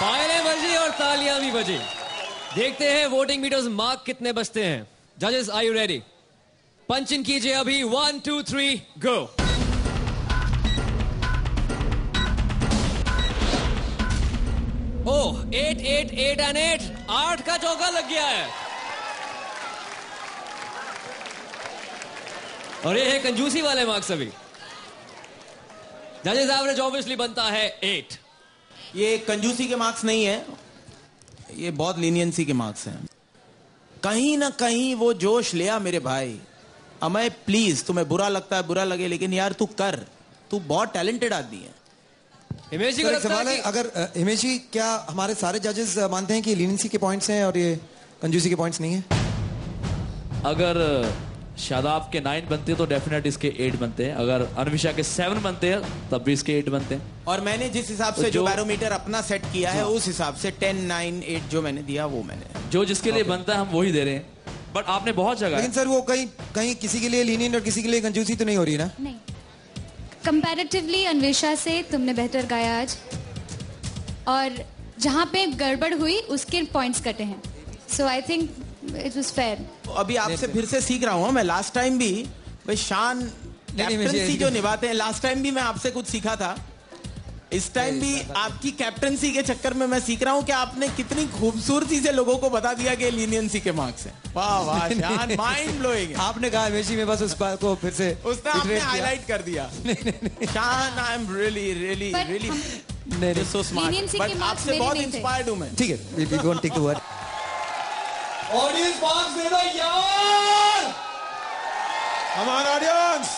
तालियाँ भी बजी। देखते हैं वोटिंग मीटर्स मार्क कितने बचते हैं। जजेस आई यू रेडी पंच इन कीजिए अभी। One two three go eight eight eight and eight आठ का चौका लग गया है। और ये है कंजूसी वाले मार्क्स अभी। जजेस एवरेज ऑब्वियसली बनता है एट ये कंजूसी के मार्क्स नहीं है। ये बहुत लीनियंसी के मार्क्स हैं। कहीं ना कहीं वो जोश लिया मेरे भाई। अमय प्लीज़ तुम्हें बुरा लगता है बुरा लगे लेकिन यार तू कर। तू बहुत टैलेंटेड आदमी है। हिमेश जी लगता सवाल है अगर हिमेश जी क्या हमारे सारे जजेस मानते हैं कि लीनेंसी के पॉइंट्स हैं और ये कंजूसी के पॉइंट्स नहीं है? अगर शादाब के नाइन बनते हैं तो डेफिनेट इसके एट बनते हैं। अगर अनविशा के सेवन बनते हैं तब भी इसके एट बनते हैं। और मैंने जिस हिसाब से तो जो जो- बैरोमीटर अपना सेट किया है उस हिसाब से टेन नाइन एट जो मैंने दिया वो मैंने। जो जिसके लिए बनता है हम वही दे रहे हैं। बट आपने बहुत जगह लेकिन सर वो कहीं कहीं किसी के लिए लीनियंट और किसी के लिए कंजूसी तो नहीं हो रही ना? नहीं। कंपैरेटिवली अन्वेषा से तुमने बेहतर गाया आज। और जहाँ पे गड़बड़ हुई उसके पॉइंट्स कटे हैं। So I think it was fair अभी आपसे फिर से सीख रहा हूँ मैं। लास्ट टाइम भी भाई शान कैप्टनसी जो निभाते हैं लास्ट टाइम भी मैं आपसे कुछ सीखा था। इस टाइम भी आपकी कैप्टनसी के चक्कर में मैं सीख रहा हूँ कि आपने कितनी खूबसूरती से लोगों को बता दिया कि लीनियंसी के मार्क्स हैं। वाह वाह शान माइंड ब्लोइंग आपने कहा हिमेश जी मैं बस उस बात को फिर से उसने आपने हाईलाइट कर दिया। Shaan I am really really really नहीं नहीं। सो स्मार्ट बट आपसे बहुत इंस्पायर्ड हूँ मैं। ठीक है we won't take the word audience marks दे दो यार हमारा ऑडियंस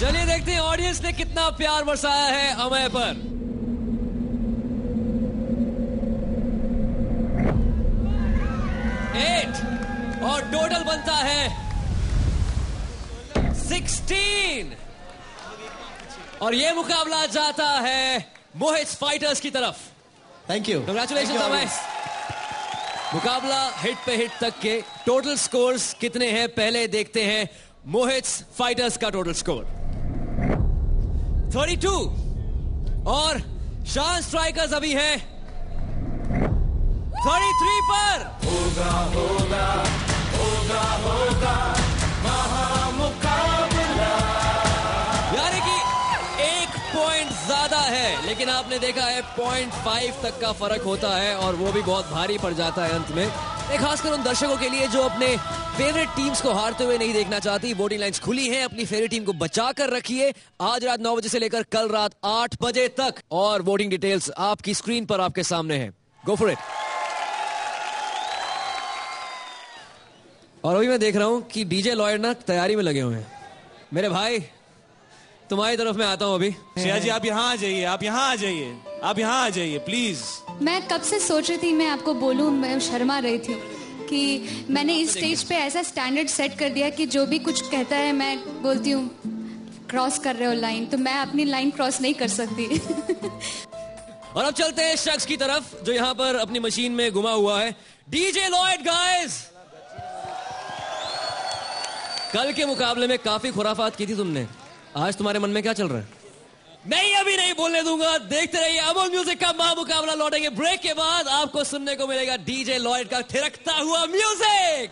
चलिए देखते हैं ऑडियंस ने कितना प्यार बरसाया है अमय पर। एट और टोटल बनता है सिक्सटीन और ये मुकाबला जाता है मोहित फाइटर्स की तरफ़। थैंक यू कंग्रेचुलेशन अवैस मुकाबला हिट पे हिट तक के टोटल स्कोर्स कितने हैं पहले देखते हैं मोहित फाइटर्स का टोटल स्कोर 32 और शान स्ट्राइकर्स अभी है। 33 पर। यानी लेकिन आपने देखा है पॉइंट फाइव तक का फ़र्क होता है और वो भी बहुत भारी पड़ जाता है अंत में। खासकर उन दर्शकों के लिए जो अपने फेवरेट टीम्स को हारते हुए नहीं देखना चाहती वोटिंग लाइंस खुली हैं, अपनी फेवरेट टीम को बचा कर रखिए। आज रात नौ बजे से लेकर कल रात आठ बजे तक। और वोटिंग डिटेल्स आपकी स्क्रीन पर आपके सामने है। गो फॉर इट और अभी मैं देख रहा हूँ कि डीजे लॉयड ना तैयारी में लगे हुए हैं। मेरे भाई तुम्हारी तरफ़ मैं आता हूँ अभी। श्रेया जी आप यहाँ आ जाइए आप यहाँ आ जाइए आप यहाँ आ जाइए प्लीज़ मैं कब से सोच रही थी मैं आपको बोलूँ मैं शर्मा रही थी कि मैंने इस स्टेज पे ऐसा स्टैंडर्ड सेट कर दिया कि जो भी कुछ कहता है मैं बोलती हूँ क्रॉस कर रहे हो लाइन तो मैं अपनी लाइन क्रॉस नहीं कर सकती। और अब चलते हैं इस शख्स की तरफ़ जो यहाँ पर अपनी मशीन में घुमा हुआ है। डीजे लॉयड गाइस कल के मुकाबले में काफ़ी खुराफात की थी तुमने। आज तुम्हारे मन में क्या चल रहा है? नहीं, अभी नहीं बोलने दूँगा। देखते रहिए अब म्यूज़िक का माँ मुकाबला लौटेंगे। ब्रेक के बाद आपको सुनने को मिलेगा डीजे लॉयड का थिरकता हुआ म्यूज़िक।